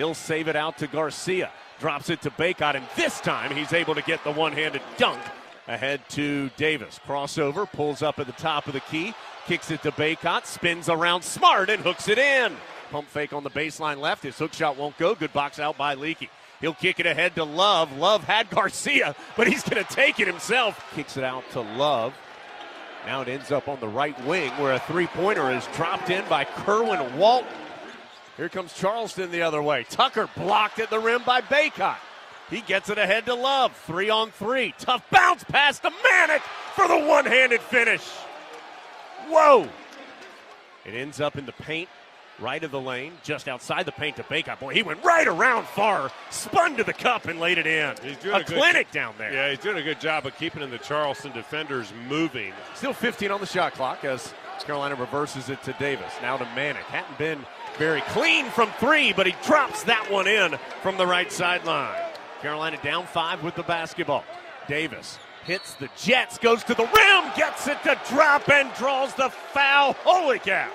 He'll save it out to Garcia. Drops it to Bacot, and this time he's able to get the one handed dunk ahead to Davis. Crossover, pulls up at the top of the key, kicks it to Bacot, spins around smart, and hooks it in. Pump fake on the baseline left. His hook shot won't go. Good box out by Leaky. He'll kick it ahead to Love. Love had Garcia, but he's going to take it himself. Kicks it out to Love. Now it ends up on the right wing where a three pointer is dropped in by Kerwin Walton. Here comes Charleston the other way. Tucker blocked at the rim by Bacot. He gets it ahead to Love. Three on three. Tough bounce pass to Manek for the one handed finish. Whoa! It ends up in the paint, right of the lane, just outside the paint to Bacot. Boy, he went right around far, spun to the cup, and laid it in. He's doing a, a good clinic down there. Yeah, he's doing a good job of keeping the Charleston defenders moving. Still 15 on the shot clock as Carolina reverses it to Davis. Now to Manek. Hadn't been very clean from three, but he drops that one in from the right sideline. Carolina down five with the basketball. Davis hits the Jets, goes to the rim, gets it to drop, and draws the foul. Holy cow!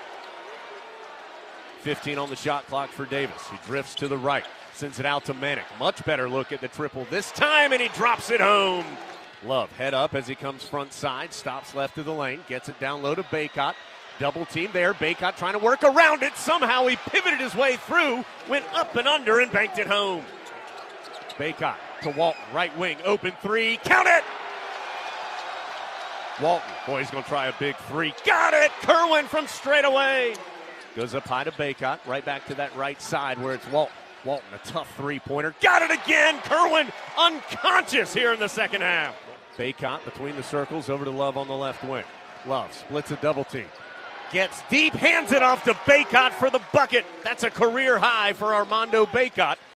15 on the shot clock for Davis. He drifts to the right, sends it out to Manek. Much better look at the triple this time, and he drops it home. Love head up as he comes front side, stops left of the lane, gets it down low to Bacot. Double team there. Bacot trying to work around it. Somehow he pivoted his way through, went up and under, and banked it home. Bacot to Walton, right wing, open three, count it! Walton, boy, he's going to try a big three. Got it! Kerwin from straight away. Goes up high to Bacot, right back to that right side where it's Walton. Walton, a tough three pointer. Got it again! Kerwin unconscious here in the second half. Bacot between the circles over to Love on the left wing. Love splits a double team. Gets deep, hands it off to Bacot for the bucket. That's a career high for Armando Bacot.